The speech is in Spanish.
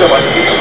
Gracias.